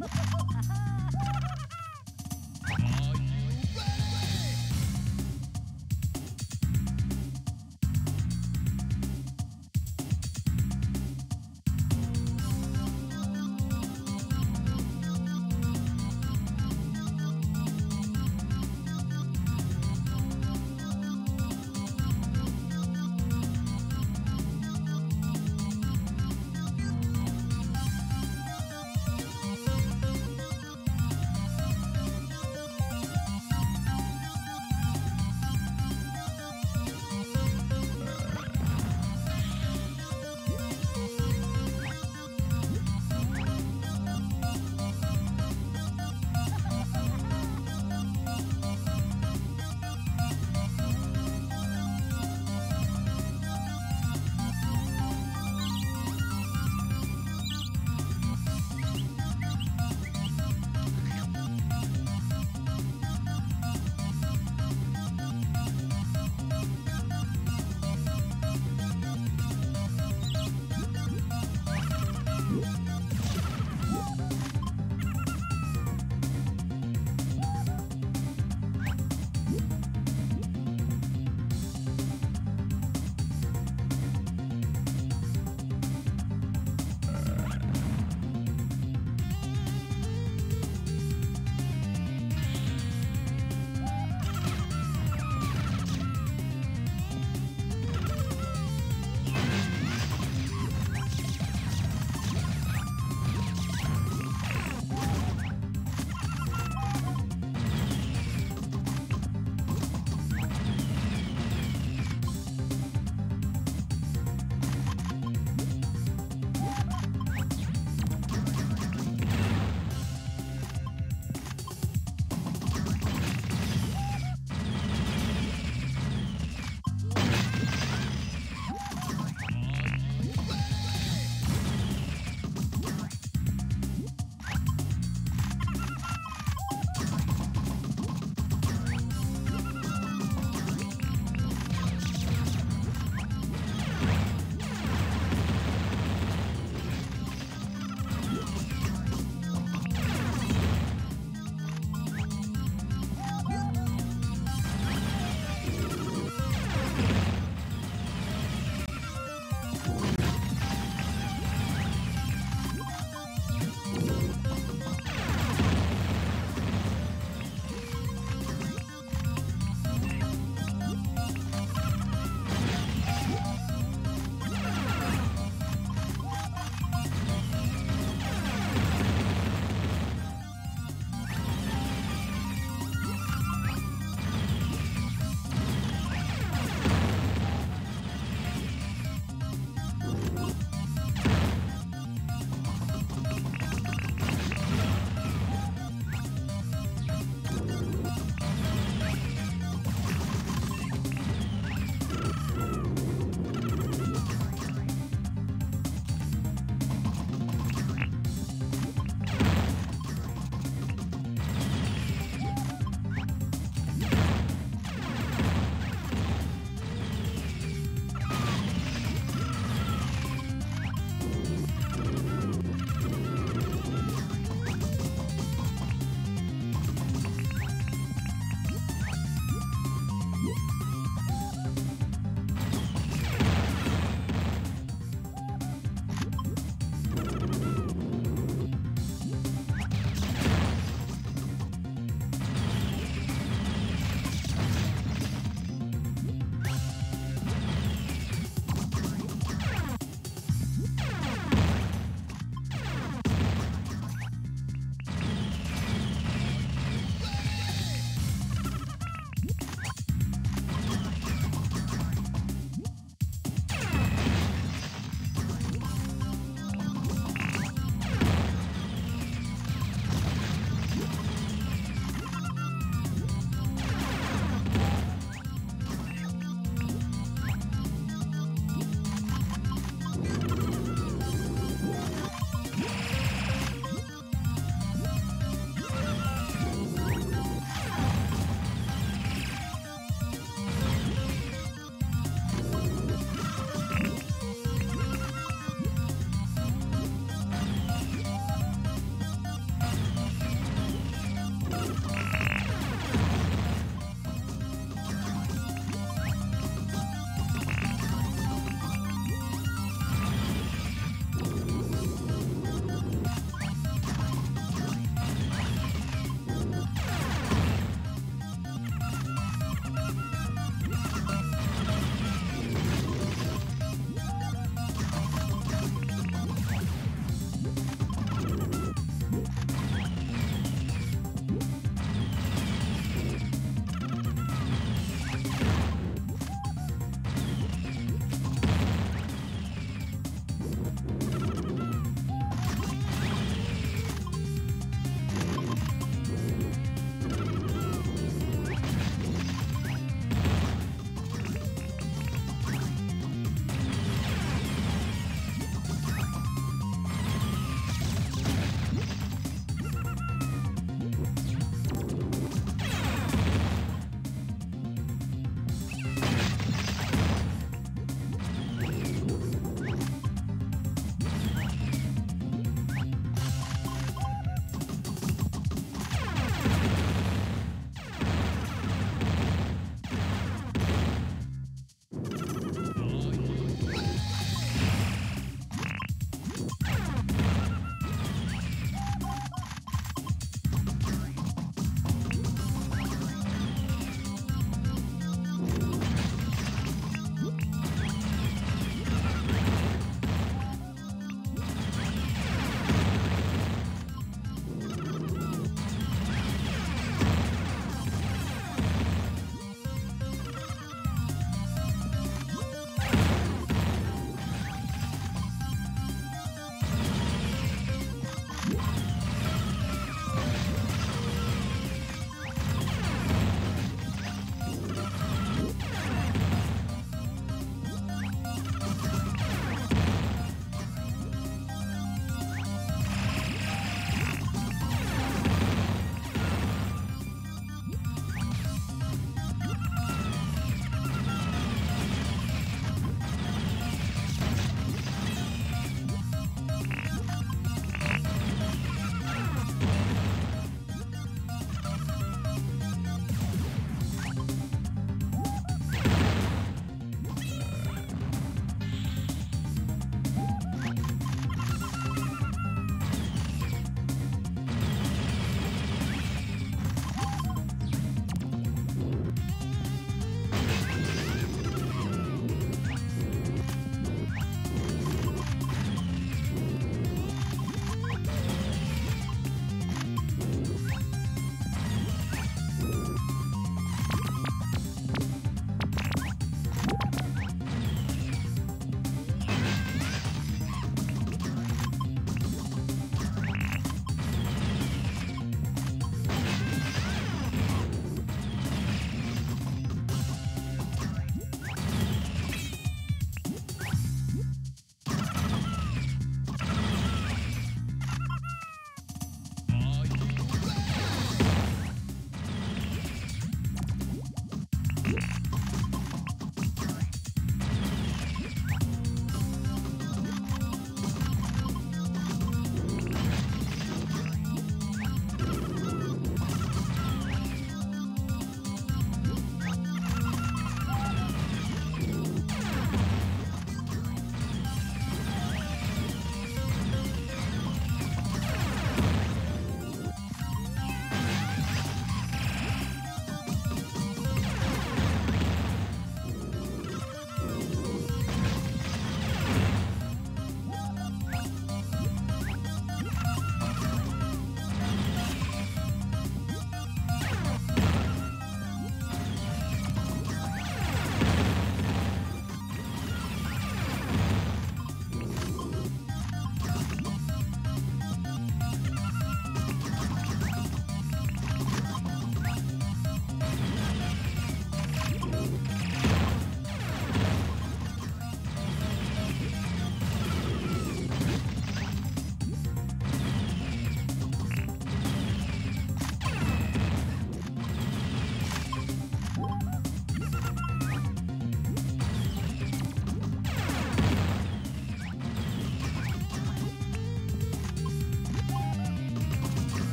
ha ha! ha